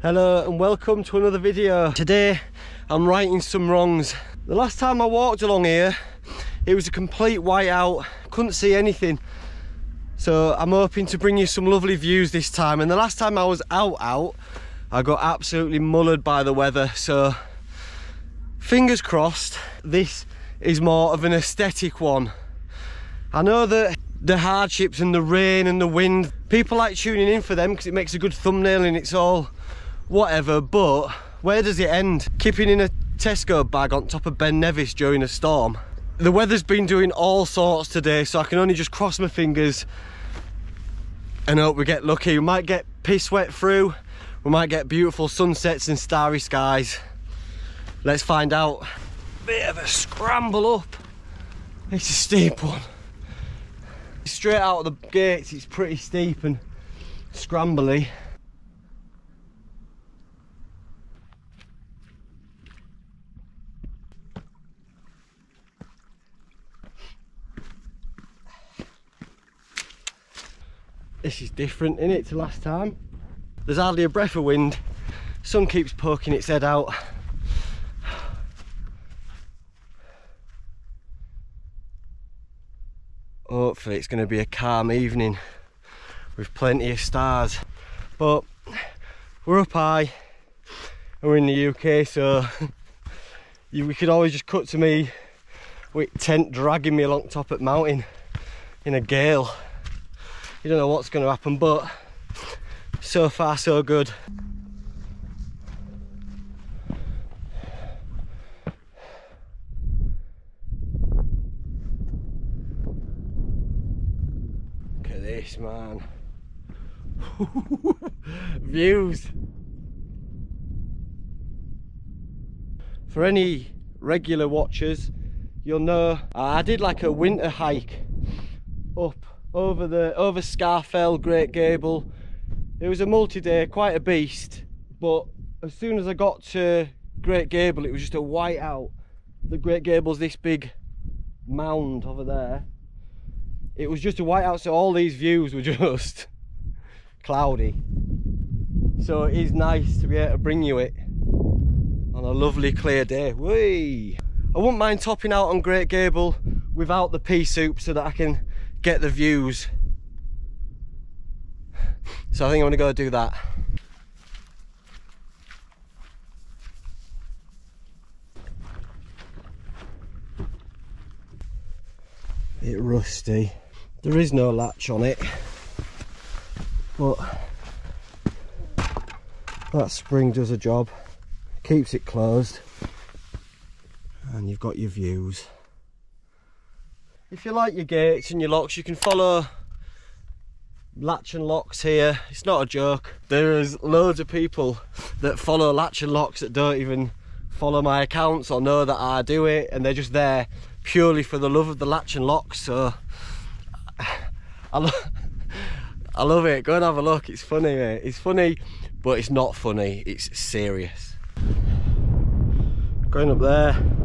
Hello and welcome to another video. Today I'm righting some wrongs. The last time I walked along here it was a complete whiteout, couldn't see anything. So I'm hoping to bring you some lovely views this time and the last time I was out out I got absolutely mullered by the weather so fingers crossed this is more of an aesthetic one. I know that the hardships and the rain and the wind, people like tuning in for them because it makes a good thumbnail and it's all whatever, but where does it end? Keeping in a Tesco bag on top of Ben Nevis during a storm. The weather's been doing all sorts today, so I can only just cross my fingers and hope we get lucky. We might get piss wet through, we might get beautiful sunsets and starry skies. Let's find out. Bit of a scramble up. It's a steep one. Straight out of the gates, it's pretty steep and scrambly. This is different in it to last time. There's hardly a breath of wind. Sun keeps poking its head out. Hopefully it's going to be a calm evening with plenty of stars. But we're up high and we're in the UK so you, we could always just cut to me with tent dragging me along top at mountain in a gale you don't know what's going to happen but so far so good. Look at this man. Views. For any regular watchers you'll know I did like a winter hike over the over Scafell, Great Gable. It was a multi-day, quite a beast, but as soon as I got to Great Gable, it was just a white out. The Great Gable's this big mound over there. It was just a white out, so all these views were just cloudy. So it is nice to be able to bring you it on a lovely clear day. Whee! I wouldn't mind topping out on Great Gable without the pea soup so that I can get the views. So I think I'm gonna go do that. Bit rusty. There is no latch on it, but that spring does a job. Keeps it closed and you've got your views if you like your gates and your locks you can follow latch and locks here. It's not a joke. There is loads of people that follow latch and locks that don't even follow my accounts or know that I do it and they're just there purely for the love of the latch and locks so I, lo I love it. Go and have a look. It's funny mate. it's funny but it's not funny. It's serious. Going up there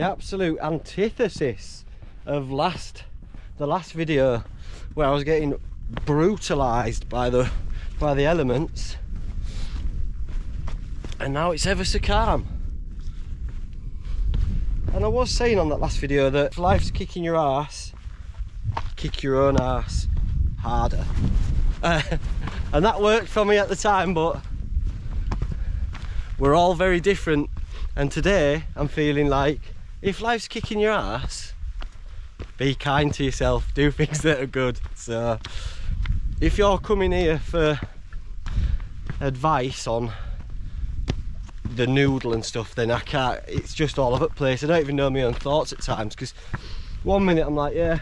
the absolute antithesis of last the last video where I was getting brutalized by the by the elements. And now it's ever so calm. And I was saying on that last video that if life's kicking your ass kick your own ass harder. Uh, and that worked for me at the time but we're all very different. And today I'm feeling like if life's kicking your ass, be kind to yourself, do things that are good. So if you're coming here for advice on the noodle and stuff, then I can't, it's just all over the place. I don't even know my own thoughts at times because one minute I'm like, yeah,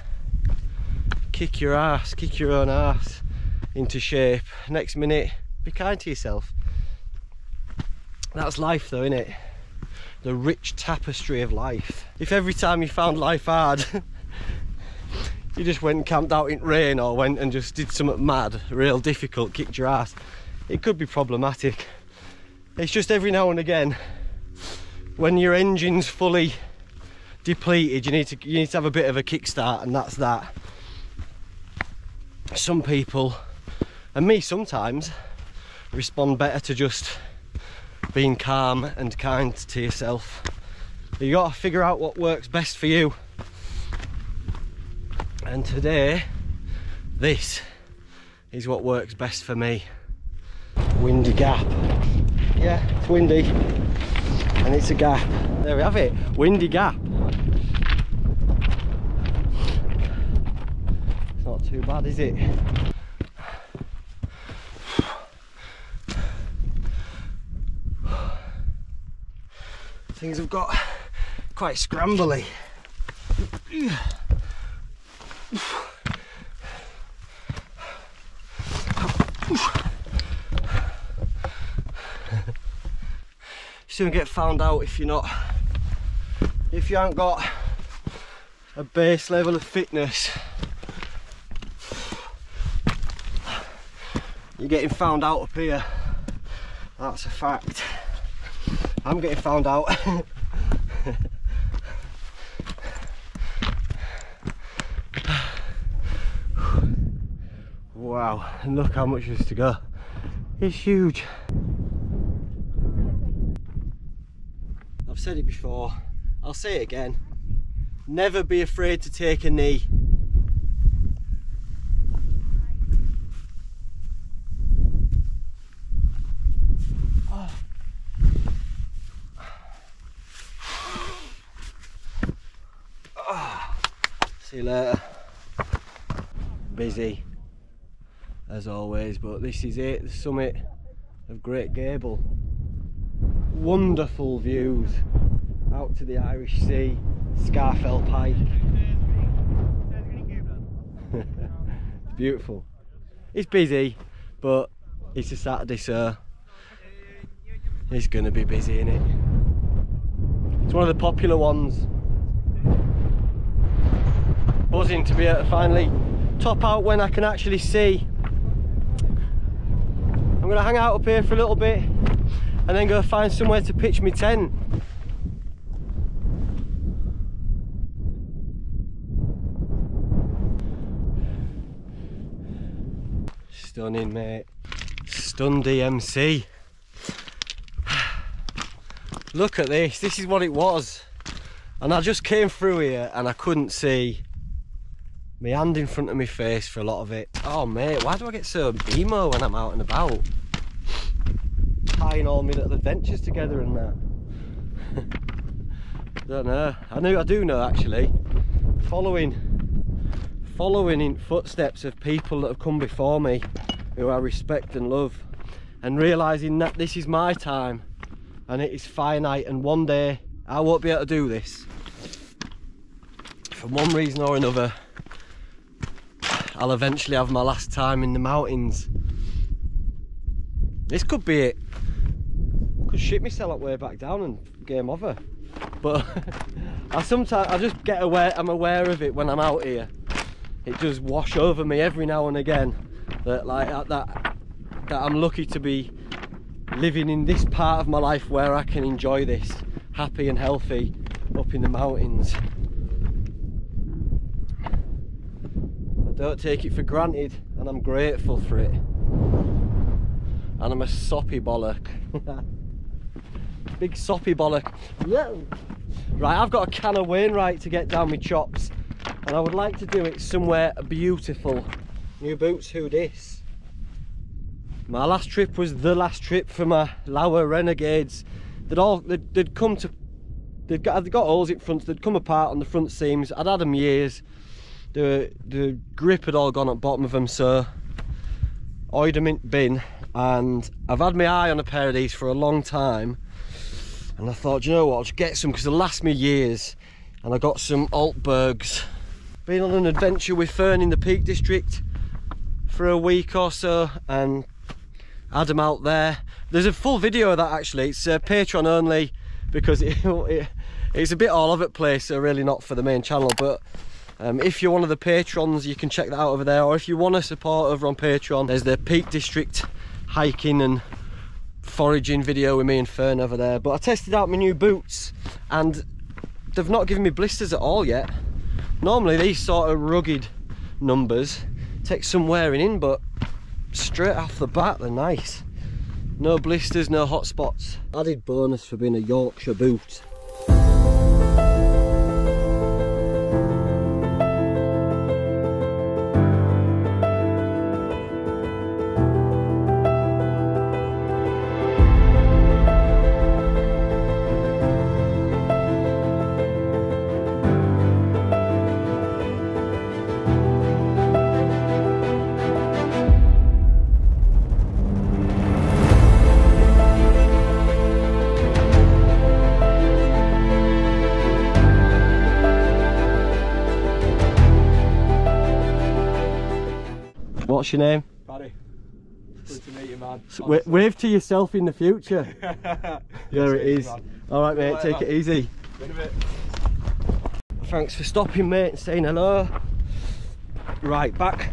kick your ass, kick your own ass into shape. Next minute, be kind to yourself. That's life though, isn't it? The rich tapestry of life. If every time you found life hard, you just went and camped out in rain or went and just did something mad, real difficult, kicked your ass, it could be problematic. It's just every now and again, when your engine's fully depleted you need to you need to have a bit of a kickstart and that's that some people and me sometimes respond better to just being calm and kind to yourself. You got to figure out what works best for you. And today this is what works best for me. Windy gap. Yeah it's windy. And it's a gap. There we have it windy gap. It's not too bad is it things have got quite scrambly. You soon get found out if you're not if you haven't got a base level of fitness. You're getting found out up here. That's a fact I'm getting found out. Wow and look how much is to go. It's huge. I've said it before I'll say it again. Never be afraid to take a knee See you later. Busy as always, but this is it, the summit of Great Gable. Wonderful views out to the Irish Sea, Scafell Pike. it's beautiful. It's busy, but it's a Saturday, so it's to be busy, in it? It's one of the popular ones buzzing to be able to finally top out when I can actually see. I'm going to hang out up here for a little bit and then go find somewhere to pitch my tent. Stunning mate, stun DMC. Look at this, this is what it was. And I just came through here and I couldn't see my hand in front of my face for a lot of it. Oh mate, why do I get so emo when I'm out and about? Tying all my little adventures together and that. Don't know. I know I do know actually. Following following in footsteps of people that have come before me who I respect and love and realising that this is my time and it is finite and one day I won't be able to do this for one reason or another I'll eventually have my last time in the mountains. This could be it. Could shit myself up way back down and game over. But I sometimes I just get aware I'm aware of it when I'm out here. It just wash over me every now and again that like that that I'm lucky to be living in this part of my life where I can enjoy this happy and healthy up in the mountains. Don't take it for granted and I'm grateful for it. And I'm a soppy bollock. Big soppy bollock. Right, I've got a can of Wainwright to get down my chops and I would like to do it somewhere beautiful. New boots, who this? My last trip was the last trip for my Lowa Renegades. They'd all, they'd, they'd come to, they'd got, they'd got holes in front, they'd come apart on the front seams. I'd had them years the the grip had all gone at bottom of them so in bin and I've had my eye on a pair of these for a long time and I thought you know what? I'll just get some because they last me years and I got some Altbergs. Been on an adventure with Fern in the Peak District for a week or so and had them out there. There's a full video of that actually. It's uh, Patreon only because it, it, it's a bit all over the place so really not for the main channel but um, if you're one of the patrons, you can check that out over there. Or if you want to support over on Patreon, there's the Peak District hiking and foraging video with me and Fern over there. But I tested out my new boots and they've not given me blisters at all yet. Normally these sort of rugged numbers take some wearing in, but straight off the bat they're nice. No blisters, no hot spots. Added bonus for being a Yorkshire boot. What's your name? Paddy. Good to meet you, man. Wa- wave to yourself in the future. there it is. All right, mate. Right, Take it easy. In a bit. Thanks for stopping, mate, and saying hello. Right, back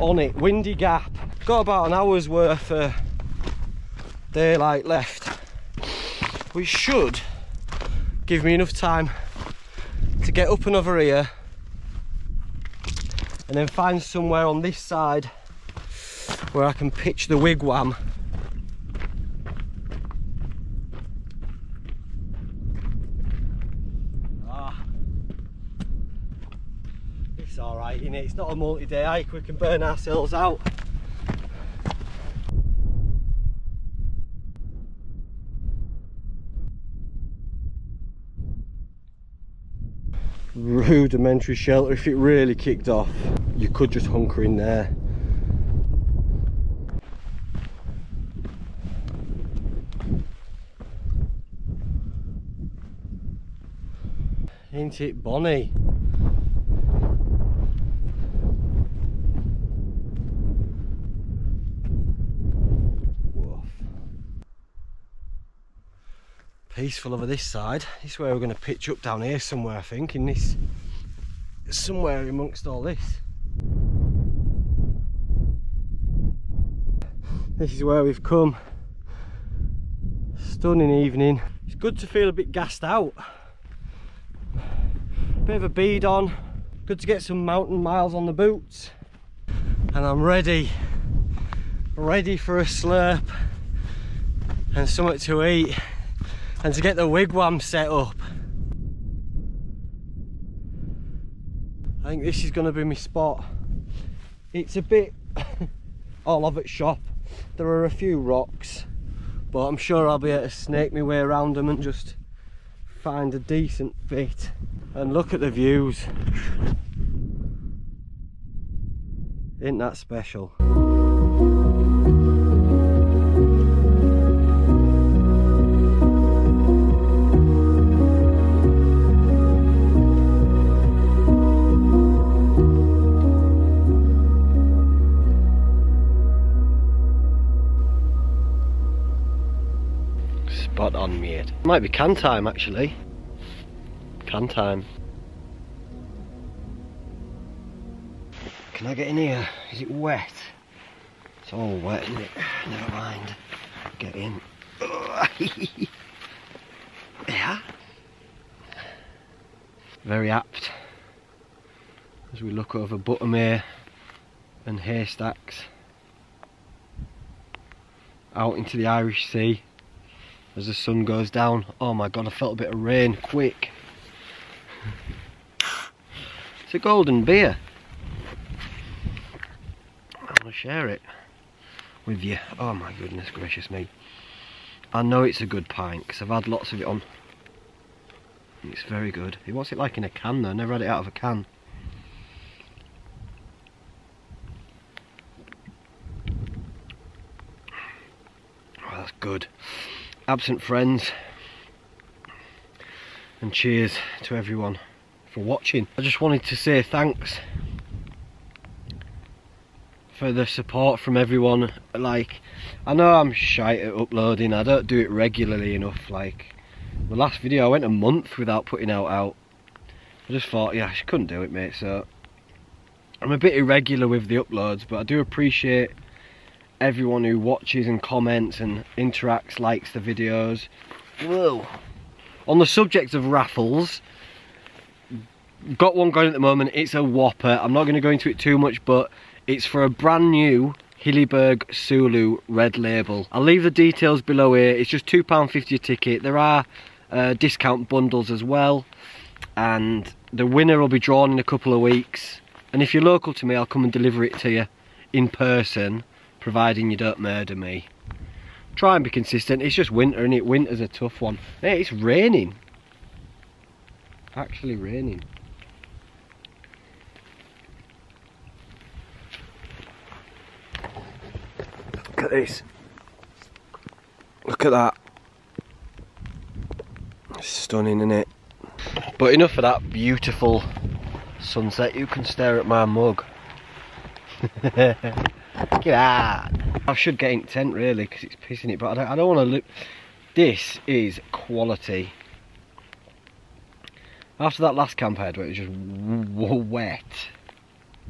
on it. Windy Gap. Got about an hour's worth of daylight left, which should give me enough time to get up another here and then find somewhere on this side where I can pitch the wigwam Ah. It's alright, innit? It's not a multi-day hike, we can burn ourselves out. Rudimentary shelter, if it really kicked off, you could just hunker in there. Ain't it Bonnie? Woof. Peaceful over this side. This is where we're going to pitch up down here somewhere, I think, in this. Somewhere amongst all this. This is where we've come. Stunning evening. It's good to feel a bit gassed out. Bit of a bead on. Good to get some mountain miles on the boots. And I'm ready. Ready for a slurp and something to eat and to get the wigwam set up. I think this is going to be my spot. It's a bit all of it shop. There are a few rocks, but I'm sure I'll be able to snake my way around them and just find a decent bit. And look at the views. Isn't that special? Spot on, mate. Might be can time actually. Can time. Can I get in here? Is it wet? It's all wet, isn't it? Never mind. Get in. yeah. Very apt. As we look over Buttermere and haystacks out into the Irish Sea as the sun goes down. Oh my god, I felt a bit of rain quick. It's a golden beer. I want to share it with you. Oh my goodness gracious me. I know it's a good pint because I've had lots of it on. It's very good. What's it like in a can though? Never had it out of a can. Oh, that's good. Absent friends. And cheers to everyone for watching. I just wanted to say thanks for the support from everyone. Like, I know I'm shy at uploading, I don't do it regularly enough. Like, the last video I went a month without putting out out. I just thought, yeah, I couldn't do it, mate. So, I'm a bit irregular with the uploads, but I do appreciate everyone who watches and comments and interacts, likes the videos. Whoa. On the subject of raffles, got one going at the moment. It's a whopper. I'm not going to go into it too much, but it's for a brand new Hilleberg Soulo red label. I'll leave the details below here. It's just £2.50 a ticket. There are uh, discount bundles as well. And the winner will be drawn in a couple of weeks. And if you're local to me, I'll come and deliver it to you in person, providing you don't murder me. Try and be consistent. It's just winter, and it? Winter's a tough one. Hey, it's raining. Actually raining. Look at this. Look at that. It's stunning, isn't it? But enough of that beautiful sunset. You can stare at my mug. Look at that. I should get in tent really because it's pissing it, but I don't, I don't want to look. This is quality. After that last camp I had where it was just wet,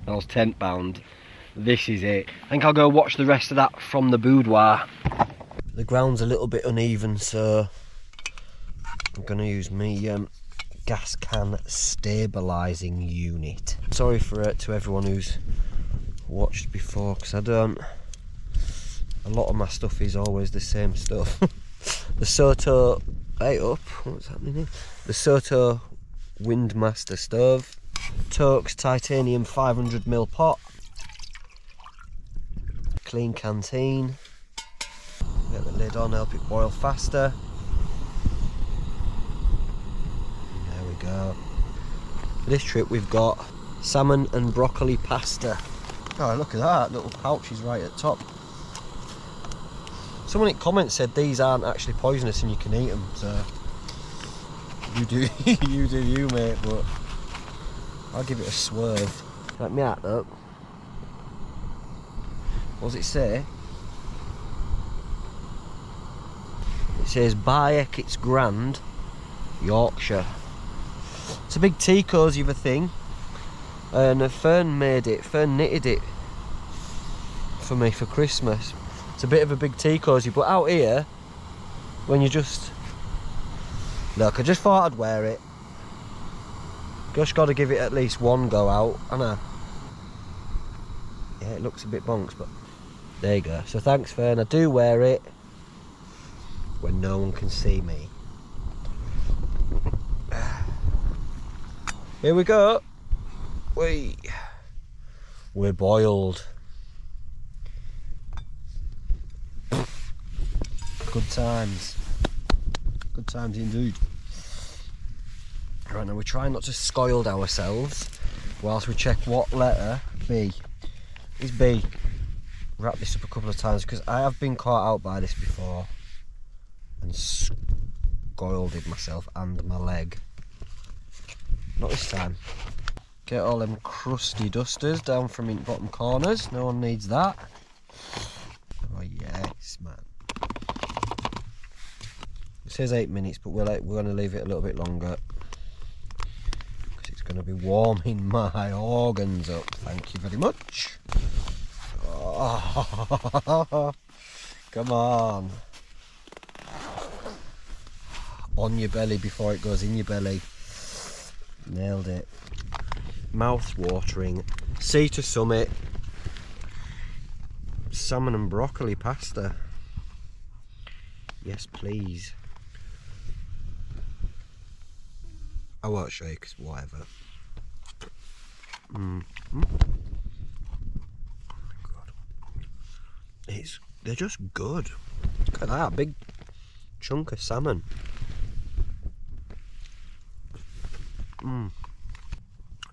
and I was tent bound this is it. I think I'll go watch the rest of that from the boudoir. The ground's a little bit uneven, so I'm going to use my um, gas can stabilising unit. Sorry for uh, to everyone who's watched before, because I don't. A lot of my stuff is always the same stuff. the Soto, hey up, what's happening here? The Soto Windmaster stove, Toaks titanium 500ml pot, Klean Kanteen. Get the lid on, help it boil faster. There we go. For this trip we've got salmon and broccoli pasta. Oh look at that, little pouch is right at top. Someone in comments said these aren't actually poisonous and you can eat them, so you do you do you mate, but I'll give it a swerve. Let me out though. What does it say? It says Bayek It's Grand, Yorkshire. It's a big tea cosy of a thing. And Fern made it, Fern knitted it for me for Christmas. It's a bit of a big tea cosy, but out here, when you just... Look, I just thought I'd wear it. Just got to give it at least one go out, and I. Yeah, it looks a bit bonks, but there you go. So thanks Fern. I do wear it when no one can see me. Here we go. We we're boiled. Good times. Good times indeed. Right now we're trying not to scold ourselves whilst we check what letter B is B wrap this up a couple of times because I have been caught out by this before and scalded myself and my leg. Not this time. Get all them crusty dusters down from in bottom corners. No one needs that. Oh yes, man. It says eight minutes, but we're like, we're going to leave it a little bit longer because it's going to be warming my organs up. Thank you very much. Oh, come on. On your belly before it goes in your belly. Nailed it. Mouth watering. Sea to summit. Salmon and broccoli pasta. Yes, please. I won't show you because whatever. Mm. Mm. it's they're just good. Look at that big chunk of salmon. Mm.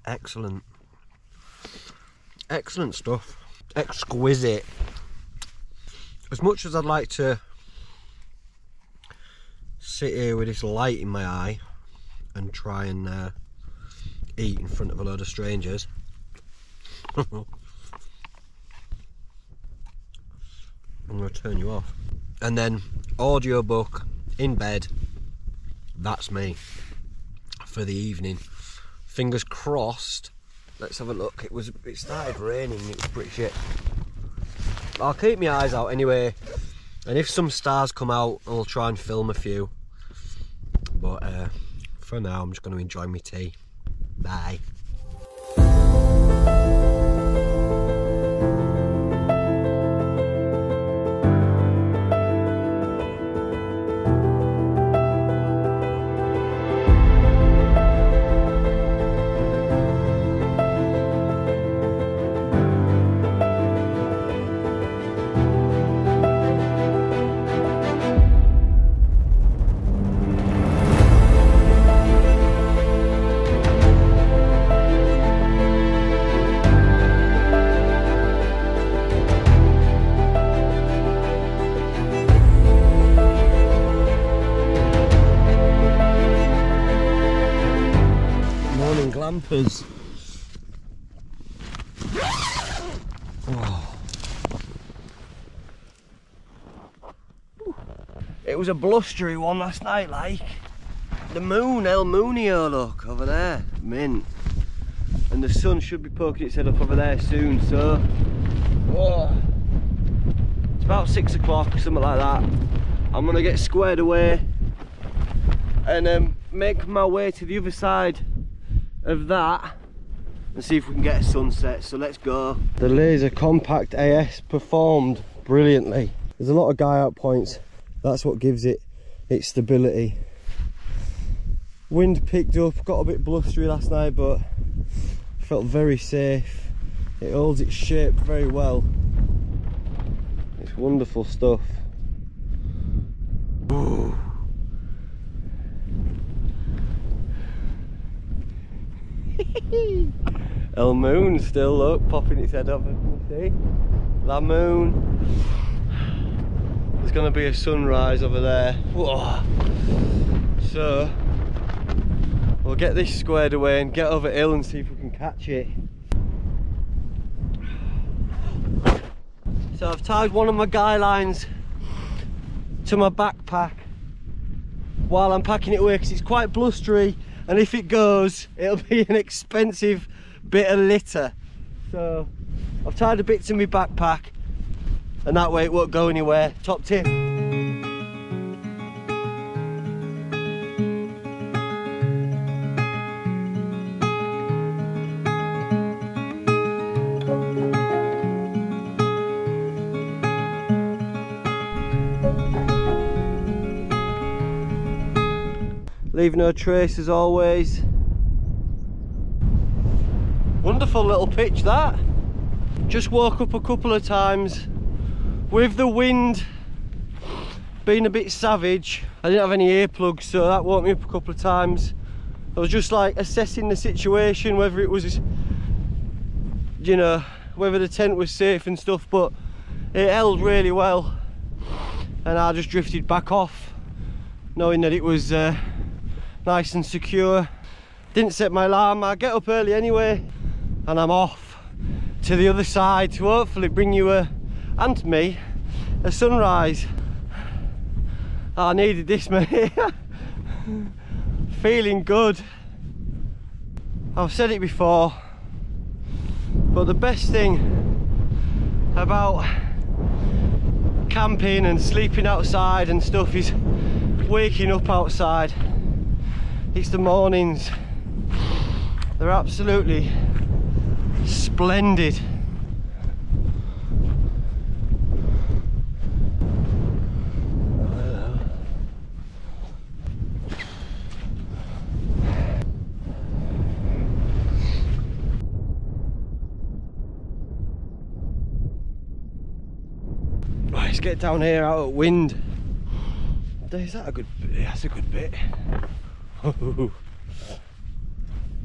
Excellent. Excellent stuff. Exquisite. As much as I'd like to sit here with this light in my eye and try and uh, eat in front of a load of strangers I'm going to turn you off. And then audiobook in bed. That's me for the evening. Fingers crossed. Let's have a look. It was it started raining. It was pretty shit. I'll keep my eyes out anyway. And if some stars come out, I'll try and film a few. But uh, for now, I'm just going to enjoy my tea. Bye. Glampers. Oh. It was a blustery one last night, like. The moon, El Munio, look, over there. Mint. And the sun should be poking its head up over there soon, so. Oh. It's about six o'clock, something like that. I'm gonna get squared away and um, make my way to the other side of that. And see if we can get a sunset so let's go. The laser compact as performed brilliantly. There's a lot of guy out points. That's what gives it its stability. Wind picked up got a bit blustery last night but felt very safe. It holds its shape very well. It's wonderful stuff El Moon still look popping its head up. You see that moon. There's going to be a sunrise over there. Whoa. So we'll get this squared away and get over hill and see if we can catch it. So I've tied one of my guy lines to my backpack while I'm packing it away because it's quite blustery and if it goes it'll be an expensive bit of litter. So I've tied a bit to my backpack and that way it won't go anywhere. Top tip leave no trace as always. Wonderful little pitch that. Just woke up a couple of times with the wind being a bit savage. I didn't have any earplugs so that woke me up a couple of times. I was just like assessing the situation whether it was you know whether the tent was safe and stuff but it held really well. And I just drifted back off knowing that it was uh, nice and secure. Didn't set my alarm. I get up early anyway and I'm off to the other side to hopefully bring you a and me a sunrise. Ah, I needed this mate. Feeling good. I've said it before but the best thing about camping and sleeping outside and stuff is waking up outside it's the mornings they're absolutely splendid let's get down here out at wind. Is that a good bit? That's a good bit.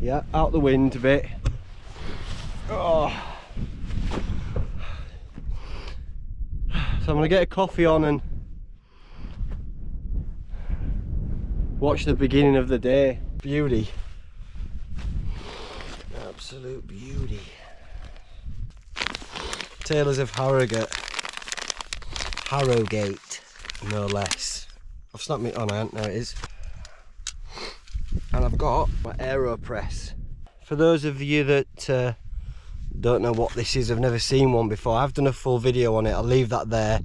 yeah, out the wind a bit. Oh. So I'm gonna get a coffee on and watch the beginning of the day. Beauty. Absolute beauty. Taylors of Harrogate. Harrogate, no less. I've snapped me on, oh, there it is. And I've got my AeroPress. For those of you that uh, don't know what this is I've never seen one before I've done a full video on it I'll leave that there.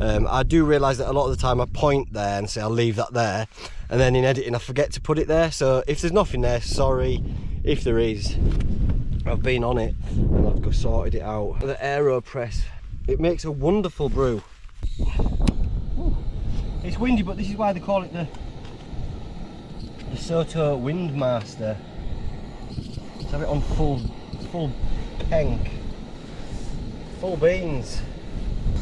Um, I do realise that a lot of the time I point there and say I'll leave that there and then in editing I forget to put it there so if there's nothing there sorry if there is I've been on it and I've got sorted it out. The AeroPress it makes a wonderful brew. It's windy but this is why they call it the the Soto Windmaster. Let's have it on full full pink full beans.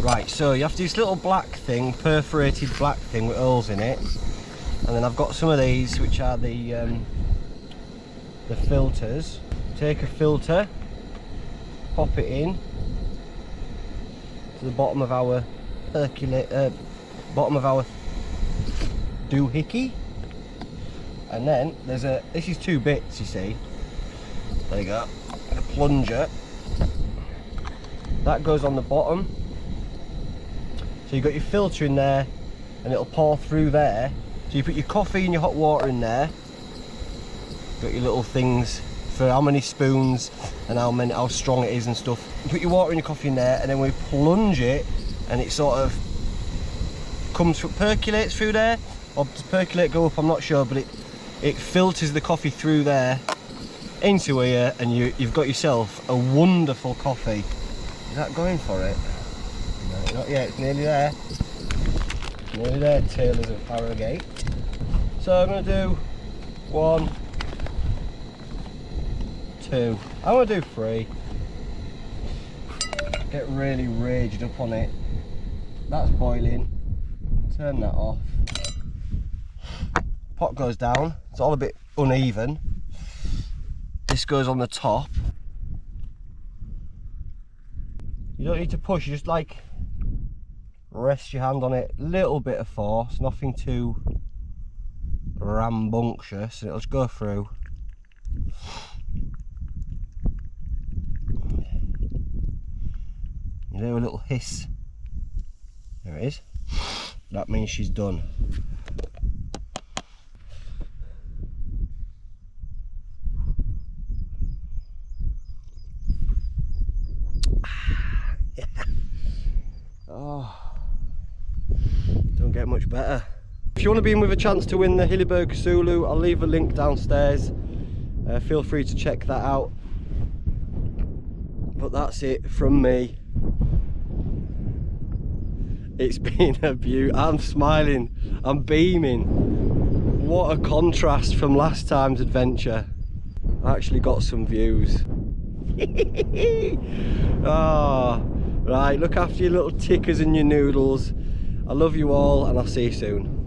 Right so you have to do this little black thing perforated black thing with holes in it. And then I've got some of these which are the um, the filters. Take a filter pop it in to the bottom of our percolate uh, bottom of our doohickey and then there's a this is two bits you see. There you go. The plunger. That goes on the bottom. So you've got your filter in there and it'll pour through there. So you put your coffee and your hot water in there. Got your little things for how many spoons and how many how strong it is and stuff. You put your water and your coffee in there and then we plunge it and it sort of comes from percolates through there. Or does percolate go up? I'm not sure but it it filters the coffee through there into here uh, and you, you've got yourself a wonderful coffee. Is that going for it? No, not yet, it's nearly there. Nearly there, Taylors of Harrogate. So I'm going to do one, two, I'm going to do three. Get really raged up on it. That's boiling. Turn that off. Pot goes down, it's all a bit uneven. This goes on the top. You don't need to push you just like rest your hand on it. A little bit of force nothing too rambunctious and it'll just go through. You hear a little hiss. There it is. That means she's done Oh, don't get much better. If you want to be in with a chance to win the Hilleberg Soulo, I'll leave a link downstairs. Uh, feel free to check that out. But that's it from me. It's been a beaut. I'm smiling. I'm beaming. What a contrast from last time's adventure. I actually got some views. Oh. Right, look after your little tickers and your noodles. I love you all and I'll see you soon.